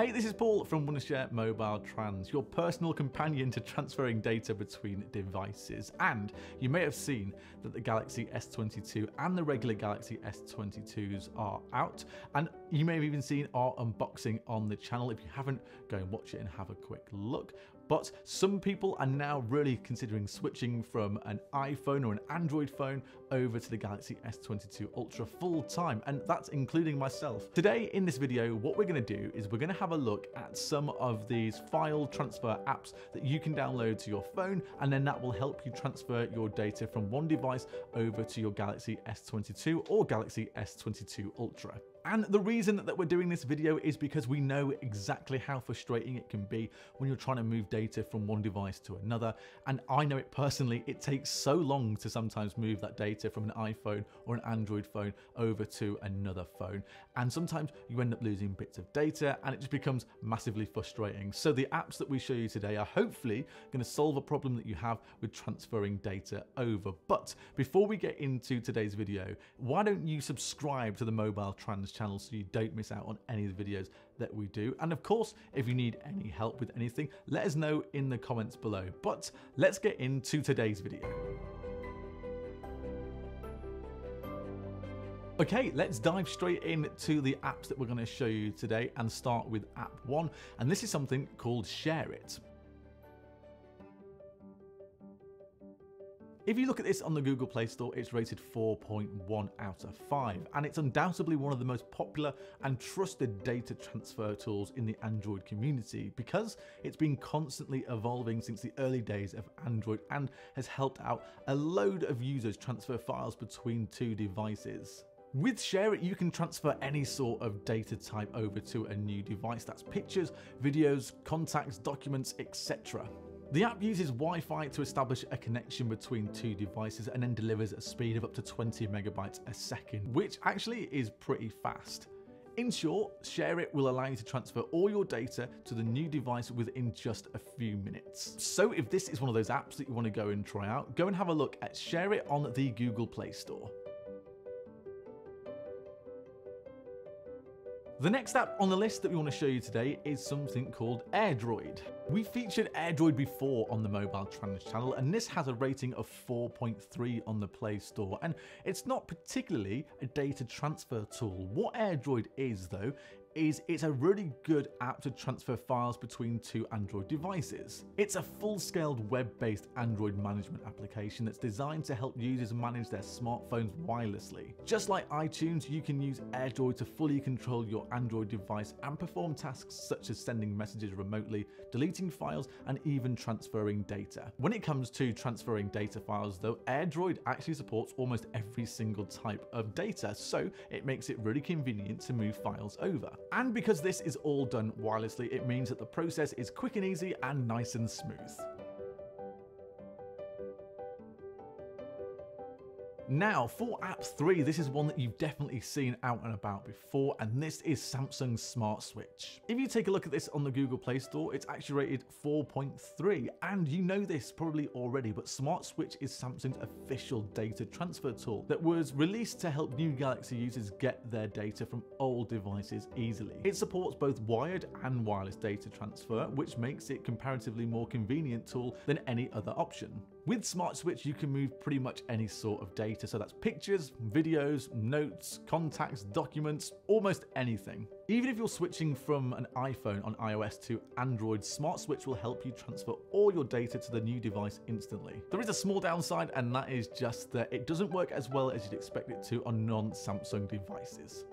Hey, this is Paul from Wondershare MobileTrans, your personal companion to transferring data between devices. And you may have seen that the Galaxy S22 and the regular Galaxy S22s are out, and you may have even seen our unboxing on the channel. If you haven't, go and watch it and have a quick look. But some people are now really considering switching from an iPhone or an Android phone over to the Galaxy S22 Ultra full time, and that's including myself. Today in this video, what we're going to do is we're going to have a look at some of these file transfer apps that you can download to your phone, and then that will help you transfer your data from one device over to your Galaxy S22 or Galaxy S22 Ultra. And the reason that we're doing this video is because we know exactly how frustrating it can be when you're trying to move data from one device to another. And I know it personally, it takes so long to sometimes move that data from an iPhone or an Android phone over to another phone. And sometimes you end up losing bits of data and it just becomes massively frustrating. So the apps that we show you today are hopefully going to solve a problem that you have with transferring data over. But before we get into today's video, why don't you subscribe to the MobileTrans channel so you don't miss out on any of the videos that we do. And of course, if you need any help with anything, let us know in the comments below. But let's get into today's video. Okay, let's dive straight into the apps that we're going to show you today and start with app one. And this is something called ShareIt. If you look at this on the Google Play Store, it's rated 4.1 out of 5, and it's undoubtedly one of the most popular and trusted data transfer tools in the Android community because it's been constantly evolving since the early days of Android and has helped out a load of users transfer files between two devices. With ShareIt, you can transfer any sort of data type over to a new device. That's pictures, videos, contacts, documents, etc. The app uses Wi-Fi to establish a connection between two devices and then delivers a speed of up to 20 megabytes a second, which actually is pretty fast. In short, ShareIt will allow you to transfer all your data to the new device within just a few minutes. So if this is one of those apps that you want to go and try out, go and have a look at ShareIt on the Google Play Store. The next app on the list that we want to show you today is something called AirDroid. We featured AirDroid before on the MobileTrans channel and this has a rating of 4.3 on the Play Store and it's not particularly a data transfer tool. What AirDroid is though is it's a really good app to transfer files between two Android devices. It's a full-scaled web-based Android management application that's designed to help users manage their smartphones wirelessly. Just like iTunes, you can use AirDroid to fully control your Android device and perform tasks such as sending messages remotely, deleting files, and even transferring data. When it comes to transferring data files though, AirDroid actually supports almost every single type of data, so it makes it really convenient to move files over. And because this is all done wirelessly, it means that the process is quick and easy and nice and smooth. Now, for app 3, this is one that you've definitely seen out and about before, and this is Samsung's Smart Switch. If you take a look at this on the Google Play Store, it's actually rated 4.3, and you know this probably already, but Smart Switch is Samsung's official data transfer tool that was released to help new Galaxy users get their data from old devices easily. It supports both wired and wireless data transfer, which makes it comparatively more convenient tool than any other option. With Smart Switch, you can move pretty much any sort of data, so that's pictures, videos, notes, contacts, documents, almost anything. Even if you're switching from an iPhone on iOS to Android, Smart Switch will help you transfer all your data to the new device instantly. There is a small downside, and that is just that it doesn't work as well as you'd expect it to on non-Samsung devices.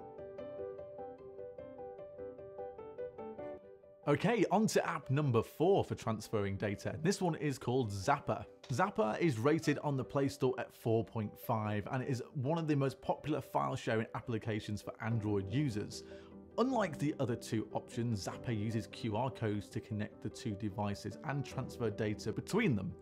Okay, on to app number four for transferring data. This one is called Zapya. Zapya is rated on the Play Store at 4.5 and is one of the most popular file sharing applications for Android users. Unlike the other two options, Zapya uses QR codes to connect the two devices and transfer data between them.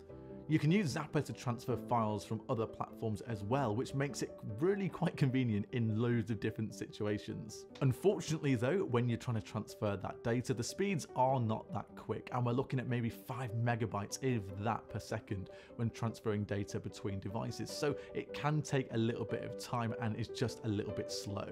You can use Zapya to transfer files from other platforms as well, which makes it really quite convenient in loads of different situations. Unfortunately though, when you're trying to transfer that data, the speeds are not that quick, and we're looking at maybe 5 megabytes, if that, per second when transferring data between devices, so it can take a little bit of time and is just a little bit slow.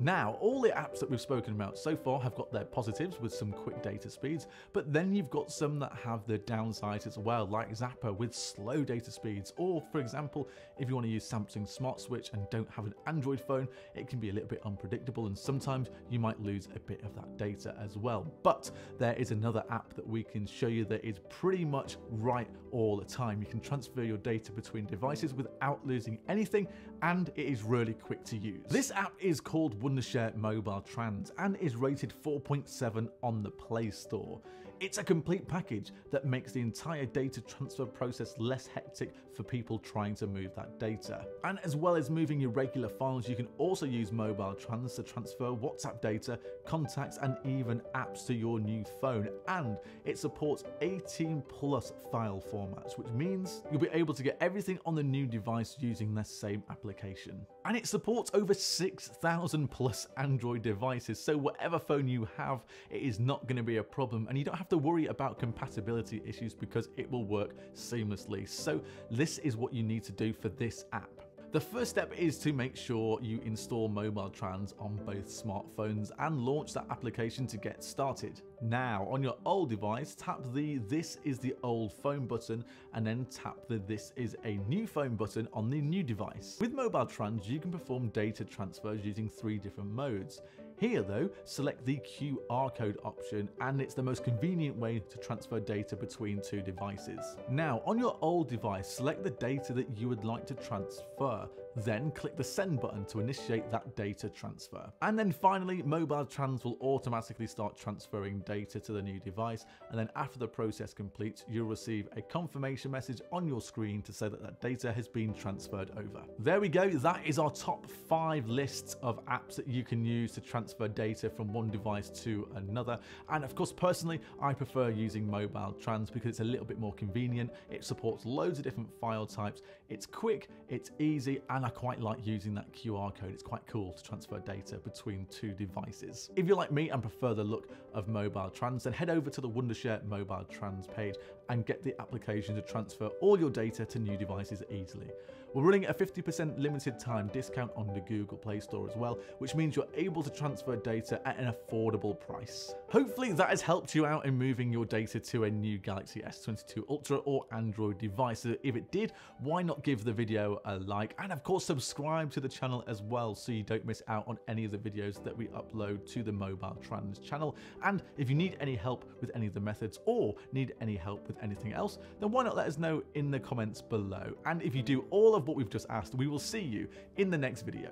Now, all the apps that we've spoken about so far have got their positives with some quick data speeds, but then you've got some that have their downsides as well, like Zapya with slow data speeds, or for example, if you want to use Samsung Smart Switch and don't have an Android phone, it can be a little bit unpredictable and sometimes you might lose a bit of that data as well. But there is another app that we can show you that is pretty much right all the time. You can transfer your data between devices without losing anything and it is really quick to use. This app is called Wondershare MobileTrans and is rated 4.7 on the Play Store. It's a complete package that makes the entire data transfer process less hectic for people trying to move that data. And as well as moving your regular files, you can also use MobileTrans to transfer WhatsApp data, contacts, and even apps to your new phone. And it supports 18 plus file formats, which means you'll be able to get everything on the new device using the same application. And it supports over 6,000 plus Android devices, so whatever phone you have, it is not going to be a problem, and you don't have have to worry about compatibility issues because it will work seamlessly. So this is what you need to do for this app. The first step is to make sure you install MobileTrans on both smartphones and launch that application to get started. Now, on your old device, tap the This is the old phone button and then tap the This is a new phone button on the new device. With MobileTrans, you can perform data transfers using three different modes. Here though, select the QR code option and it's the most convenient way to transfer data between two devices. Now, on your old device, select the data that you would like to transfer then click the send button to initiate that data transfer. And then finally, MobileTrans will automatically start transferring data to the new device. And then after the process completes, you'll receive a confirmation message on your screen to say that that data has been transferred over. There we go. That is our top five lists of apps that you can use to transfer data from one device to another. And of course, personally, I prefer using MobileTrans because it's a little bit more convenient. It supports loads of different file types. It's quick, it's easy, and I quite like using that QR code. It's quite cool to transfer data between two devices. If you're like me and prefer the look of MobileTrans, then head over to the Wondershare MobileTrans page and get the application to transfer all your data to new devices easily. We're running a 50% limited time discount on the Google Play Store as well, which means you're able to transfer data at an affordable price. Hopefully that has helped you out in moving your data to a new Galaxy S22 Ultra or Android device. If it did, why not give the video a like and of course subscribe to the channel as well so you don't miss out on any of the videos that we upload to the MobileTrans channel. And if you need any help with any of the methods or need any help with anything else, then why not let us know in the comments below. And if you do all of what we've just asked, we will see you in the next video.